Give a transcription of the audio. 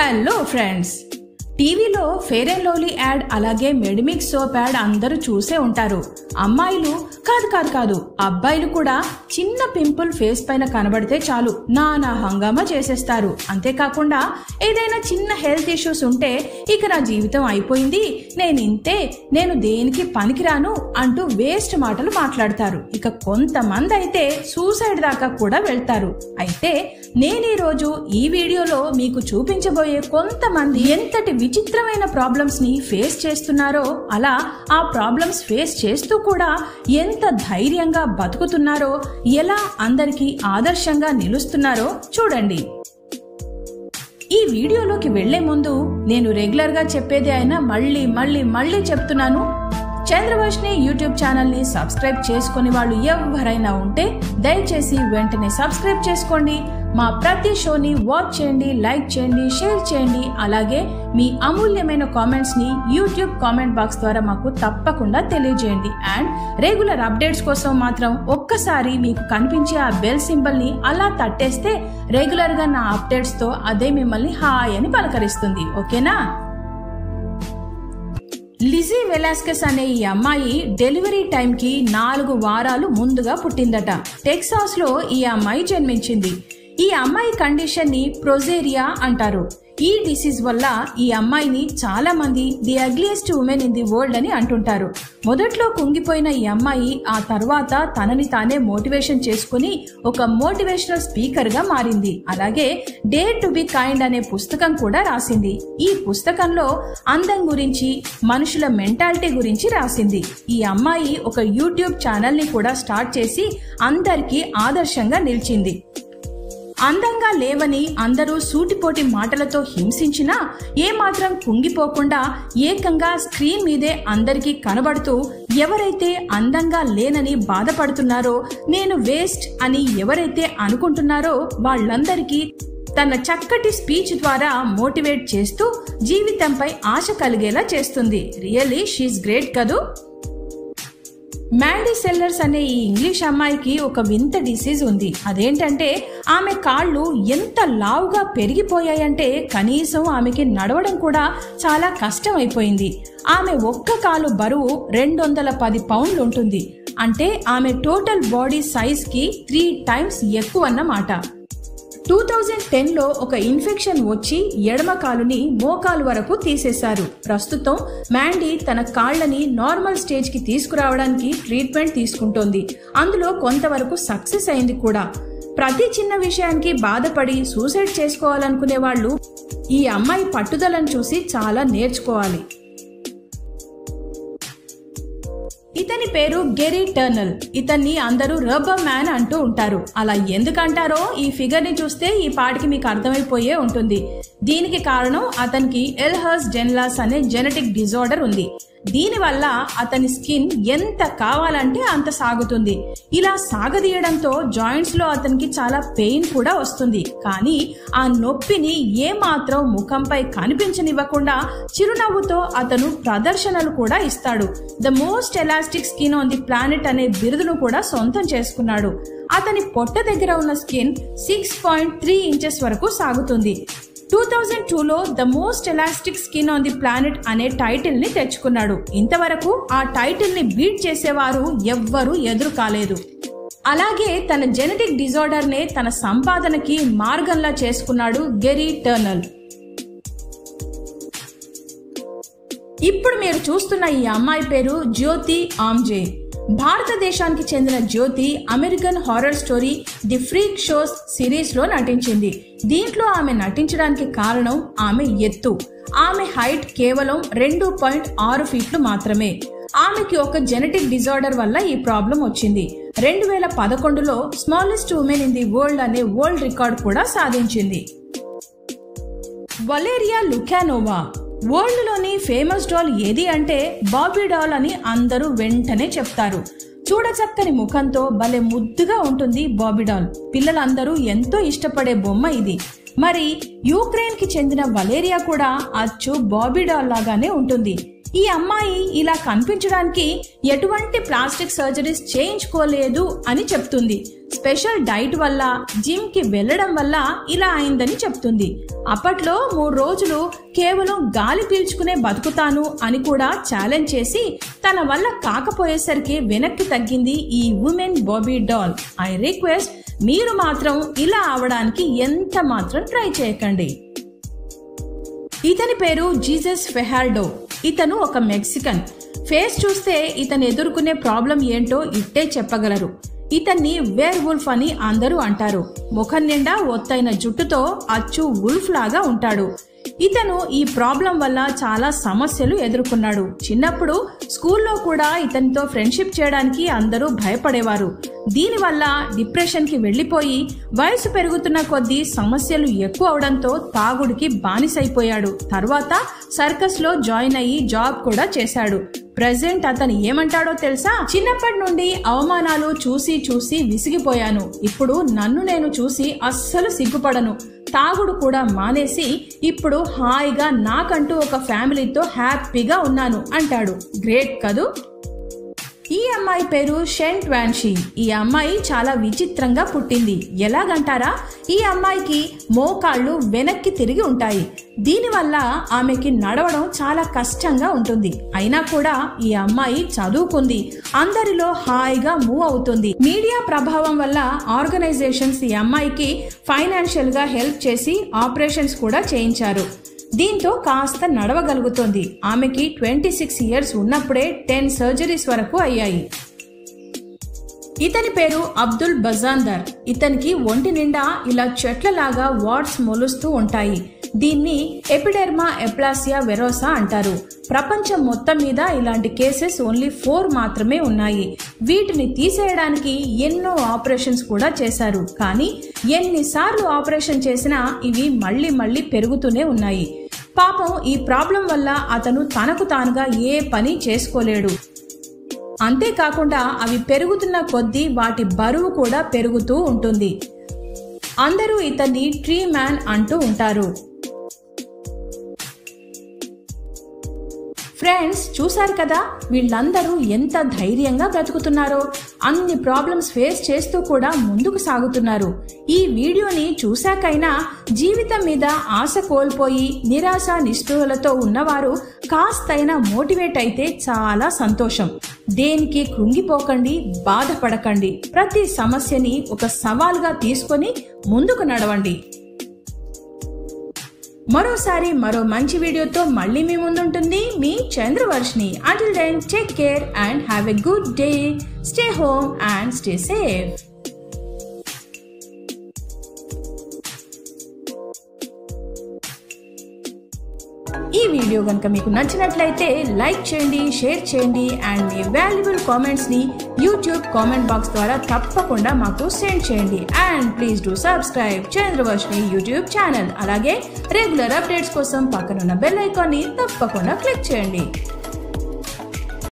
Hello friends టీవీలో Fair and Lovely ad అలాగే Medimix soap ad అందరూ చూసే ఉంటారు. అమ్మాయిలు కాదు కాదు కాదు అబ్బాయిలు కూడా చిన్న పింపుల్ ఫేస్ పైన కనబడితే చాలు నానా హంగామా చేసేస్తారు. అంతేకాకుండా ఏదైనా చిన్న హెల్త్ ఇష్యూస్ ఉంటే ఇక నా జీవితం అయిపోయింది నేను ఇంతే నేను దేనికి పనికిరాను అంటూ వేస్ట్ మాటలు మాట్లాడతారు. ఇక కొంతమంది అయితే సూసైడ్ దాకా కూడా వెళ్తారు. అయితే నేను ఈరోజు ఈ వీడియోలో మీకు చూపించబోయే కొంతమంది ఎంతటి విచిత్రమైన ప్రాబ్లమ్స్ని ఫేస్ చేస్తున్నారో అలా ఆ ప్రాబ్లమ్స్ ఫేస్ చేస్తూ కూడా ఎంత ధైర్యంగా బతుకుతున్నారో ఎలా అందరికీ ఆదర్శంగా నిలుస్తున్నారో చూడండి. ఈ వీడియోలోకి వెళ్ళే ముందు నేను రెగ్యులర్గా చెప్పేది అయినా మళ్ళీ మళ్ళీ మళ్ళీ చెప్తున్నాను. చంద్రవర్షిని యూట్యూబ్ ఛానల్ని సబ్స్క్రైబ్ చేసుకుని వాళ్ళు ఎవరైనా ఉంటే దయచేసి వెంటనే సబ్స్క్రైబ్ చేసుకోండి. మా ప్రతి షోని వాచ్ చేయండి లైక్ చేయండి షేర్ చేయండి అలాగే మీ అమూల్యమైన కామెంట్స్ని యూట్యూబ్ కామెంట్ బాక్స్ ద్వారా మాకు తప్పకుండా తెలియజేయండి. అండ్ రెగ్యులర్ అప్డేట్స్ కోసం మాత్రం ఒక్కసారి మీకు కనిపించే ఆ బెల్ సింబల్ని అలా తట్టేస్తే రెగ్యులర్గా నా అప్డేట్స్తో అదే మిమ్మల్ని హాయ్ అని పలకరిస్తుంది. ఓకేనా? లిజీ వెలాస్కెస్ అనే ఈ అమ్మాయి డెలివరీ టైంకి నాలుగు వారాలు ముందుగా పుట్టిందట. టెక్సాస్లో ఈ అమ్మాయి జన్మించింది. ఈ అమ్మాయి కండిషన్ని ప్రొజేరియా అంటారు. ఈ డిసీజ్ వల్ల ఈ అమ్మాయిని చాలా మంది the ugliest women in the world అని అంటుంటారు. మొదట్లో కుంగిపోయిన ఈ అమ్మాయి ఆ తర్వాత తనని తానే మోటివేషన్ చేసుకుని ఒక మోటివేషనల్ స్పీకర్గా మారింది. అలాగే డేర్ టు బి కైండ్ అనే పుస్తకం కూడా రాసింది. ఈ పుస్తకంలో అందం గురించి మనుషుల మెంటాలిటీ గురించి రాసింది. ఈ అమ్మాయి ఒక యూట్యూబ్ ఛానల్ని కూడా స్టార్ట్ చేసి అందరికీ ఆదర్శంగా నిలిచింది. అందంగా లేవని అందరూ సూటిపోటి మాటలతో హింసించినా ఏమాత్రం కుంగిపోకుండా ఏకంగా స్క్రీన్ మీదే అందరికీ కనబడుతూ ఎవరైతే అందంగా లేనని బాధపడుతున్నారో నేను వేస్ట్ అని ఎవరైతే అనుకుంటున్నారో వాళ్ళందరికీ తన చక్కటి స్పీచ్ ద్వారా మోటివేట్ చేస్తూ జీవితంపై ఆశ కలిగేలా చేస్తుంది. రియలీ షీఈ్ గ్రేట్ కదూ? మ్యాండీ సెల్లర్స్ అనే ఈ ఇంగ్లీష్ అమ్మాయికి ఒక వింత డిసీజ్ ఉంది. అదేంటంటే ఆమె కాళ్ళు ఎంత లావుగా పెరిగిపోయాయంటే కనీసం ఆమెకి నడవడం కూడా చాలా కష్టం అయిపోయింది ఆమె ఒక్క కాలు బరువు రెండు వందల పది పౌండ్లు ఉంటుంది అంటే ఆమె టోటల్ బాడీ సైజ్కి త్రీ టైమ్స్ ఎక్కువన్నమాట. టూ థౌజండ్ టెన్లో ఒక ఇన్ఫెక్షన్ వచ్చి ఎడమ కాలుని మోకాలు వరకు తీసేశారు. ప్రస్తుతం మ్యాండీ తన కాళ్ళని నార్మల్ స్టేజ్కి తీసుకురావడానికి ట్రీట్మెంట్ తీసుకుంటోంది. అందులో కొంతవరకు సక్సెస్ అయింది కూడా. ప్రతి చిన్న విషయానికి బాధపడి సూసైడ్ చేసుకోవాలనుకునే వాళ్ళు ఈ అమ్మాయి పట్టుదలను చూసి చాలా నేర్చుకోవాలి. ఇతని పేరు గెరీ టర్నల్. ఇతన్ని అందరూ రబ్బర్ మ్యాన్ అంటూ ఉంటారు. అలా ఎందుకంటారో ఈ ఫిగర్ని చూస్తే ఈ పాటికి మీకు అర్థమైపోయే ఉంటుంది. దీనికి కారణం అతనికి ఎల్హర్స్ జెన్లాస్ అనే జెనెటిక్ డిజార్డర్ ఉంది. దీనివల్ల అతని స్కిన్ ఎంత కావాలంటే అంత సాగుతుంది. ఇలా సాగదీయడంతో జాయింట్స్లో అతనికి చాలా పెయిన్ కూడా వస్తుంది. కానీ ఆ నొప్పిని ఏమాత్రం ముఖంపై కనిపించనివ్వకుండా చిరునవ్వుతో అతను ప్రదర్శనలు కూడా ఇస్తాడు. The most elastic skin on the planet అనే బిరుదును కూడా సొంతం చేసుకున్నాడు. అతని పొట్ట దగ్గర ఉన్న skin six point three inches వరకు సాగుతుంది. టూ థౌజండ్ టూలో the most elastic skin on the planet అనే టైటిల్ని తెచ్చుకున్నాడు. ఇంతవరకు ఆ టైటిల్ని బీట్ చేసేవారు ఎవ్వరూ ఎదురు కాలేదు అలాగే తన జెనెటిక్ డిజార్డర్ నే తన సంపాదనకి మార్గంలా చేసుకున్నాడు గెరీ టర్నల్. ఇప్పుడు మీరు చూస్తున్న ఈ అమ్మాయి పేరు జ్యోతి ఆమ్జే. భారతదేశానికి చెందిన Jyoti American horror story the freak shows సిరీస్లో నటించింది. దీంట్లో ఆమె నటించడానికి కారణం ఆమె ఎత్తు. ఆమె హైట్ కేవలం రెండు పాయింట్ ఆరు ఫీట్లు మాత్రమే. ఆమెకి ఒక జెనెటిక్ డిజార్డర్ వల్ల ఈ ప్రాబ్లం వచ్చింది. రెండు వేల పదకొండులో smallest women in the world అనే వరల్డ్ రికార్డ్ కూడా సాధించింది. వలేరియా లుకానోవా వరల్డ్లోని ఫేమస్ డాల్ ఏది అంటే బాబీ డాల్ అని అందరూ వెంటనే చెప్తారు. చూడచక్కని ముఖంతో భలే ముద్దుగా ఉంటుంది బాబీ డాల్. పిల్లలందరూ ఎంతో ఇష్టపడే బొమ్మ ఇది. మరి యూక్రెయిన్కి చెందిన వలేరియా కూడా అచ్చు బాబీ డాల్ లాగానే ఉంటుంది. ఈ అమ్మాయి ఇలా కనిపించడానికి ఎటువంటి ప్లాస్టిక్ సర్జరీస్ చేయించుకోలేదు అని చెప్తుంది. స్పెషల్ డైట్ వల్ల జిమ్కి వెళ్ళడం వల్ల ఇలా అయిందని చెప్తుంది. అప్పట్లో మూడు రోజులు కేవలం గాలి పీల్చుకునే బతుకుతాను అని కూడా ఛాలెంజ్ చేసి తన వల్ల కాకపోయేసరికి వెనక్కి తగ్గింది ఈ ఉమెన్ బాబీ డాల్ ఐ రిక్వెస్ట్ మీరు మాత్రం ఇలా అవడానికి ఎంత మాత్రం ట్రై చేయకండి. ఇతని పేరు జీసస్ ఫెహార్డో. ఇతను ఒక మెక్సికన్. ఫేస్ చూస్తే ఇతను ఎదుర్కొనే ప్రాబ్లం ఏంటో ఇట్టే చెప్పగలరు. ఇతన్ని వేర్ వుల్ఫ్ అని అందరూ అంటారు. ముఖం నిండా ఒత్తైన జుట్టుతో అచ్చు వుల్ఫ్ లాగా ఉంటాడు. ఇతను ఈ ప్రాబ్లం వల్ల చాలా సమస్యలు ఎదుర్కొన్నాడు. చిన్నప్పుడు స్కూల్లో కూడా ఇతనితో ఫ్రెండ్షిప్ చేయడానికి అందరూ భయపడేవారు. దీనివల్ల డిప్రెషన్కి వెళ్ళిపోయి వయసు పెరుగుతున్న కొద్దీ సమస్యలు ఎక్కువ అవడంతో తాగుడికి బానిసైపోయాడు. తర్వాత సర్కస్లో జాయిన్ అయ్యి జాబ్ కూడా చేశాడు. ప్రెసెంట్ అతను ఏమంటాడో తెలుసా? చిన్నప్పటి నుండి అవమానాలు చూసి చూసి విసిగిపోయాను. ఇప్పుడు నన్ను నేను చూసి అస్సలు సిగ్గుపడను. తాగుడు కూడా మానేసి ఇప్పుడు హాయిగా నాకంటూ ఒక ఫ్యామిలీతో హ్యాపీగా ఉన్నాను అంటాడు. గ్రేట్ కదూ? ఈ అమ్మాయి పేరు షెంట్ వాన్షీ ఈ అమ్మాయి చాలా విచిత్రంగా పుట్టింది. ఎలాగంటారా? ఈ అమ్మాయికి మోకాళ్ళు వెనక్కి తిరిగి ఉంటాయి. దీనివల్ల ఆమెకి నడవడం చాలా కష్టంగా ఉంటుంది. అయినా కూడా ఈ అమ్మాయి చదువుకుంది. అందరిలో హాయిగా మూవ్ అవుతుంది. మీడియా ప్రభావం వల్ల ఆర్గనైజేషన్స్ ఈ అమ్మాయికి ఫైనాన్షియల్గా హెల్ప్ చేసి ఆపరేషన్స్ కూడా చేయించారు. దీంతో కాస్త నడవగలుగుతోంది. ఆమెకి ట్వంటీ సిక్స్ ఇయర్స్ ఉన్నప్పుడే టెన్ సర్జరీస్ వరకు అయ్యాయి. ఇతని పేరు అబ్దుల్ బజాందర్. ఇతనికి ఒంటి నిండా ఇలా చెట్లలాగా వార్డ్స్ మొలుస్తూ ఉంటాయి. దీన్ని ఎపిడెర్మా ఎప్లాసియా వెరోసా అంటారు. ప్రపంచం మొత్తం మీద ఇలాంటి కేసెస్ ఓన్లీ ఫోర్ మాత్రమే ఉన్నాయి. వీటిని తీసేయడానికి ఎన్నో ఆపరేషన్స్ కూడా చేశారు. కానీ ఎన్నిసార్లు ఆపరేషన్ చేసినా ఇవి మళ్ళీ మళ్ళీ పెరుగుతూనే ఉన్నాయి. పాపం ఈ ప్రాబ్లం వల్ల అతను తనకు తానుగా ఏ పని చేసుకోలేడు. అంతేకాకుండా అవి పెరుగుతున్న కొద్దీ వాటి బరువు కూడా పెరుగుతూ ఉంటుంది. అందరూ ఇతన్ని ట్రీ మ్యాన్ అంటూ ఉంటారు. ఫ్రెండ్స్ చూశారు కదా? వీళ్ళందరూ ఎంత ధైర్యంగా బ్రతుకుతున్నారో. అన్ని ప్రాబ్లమ్స్ ఫేస్ చేస్తూ కూడా ముందుకు సాగుతున్నారు. ఈ వీడియోని చూశాకైనా జీవితం మీద ఆశ కోల్పోయి నిరాశ నిష్ఠులతో ఉన్నవారు కాస్తైనా మోటివేట్ అయితే చాలా సంతోషం. దేనికి కృంగిపోకండి బాధపడకండి. ప్రతి సమస్యని ఒక సవాల్గా తీసుకొని ముందుకు నడవండి. మరోసారి మరో మంచి వీడియోతో మళ్ళీ మీ ముందుంటుంది. me, Chandravarshini. Until then, take care and have a good day. Stay home and stay safe. Video కనుక మీకు నచ్చినట్లయితే లైక్ చేయండి షేర్ చేయండి అండ్ మీ వాల్యుబుల్ కామెంట్స్ని యూట్యూబ్ కామెంట్ బాక్స్ ద్వారా తప్పకుండా మాకు సెండ్ చేయండి. And please do subscribe Chandravarshini YouTube channel. అలాగే రెగ్యులర్ అప్డేట్స్ కోసం పక్కనున్న బెల్ ఐకాన్ని తప్పకుండా క్లిక్ చేయండి.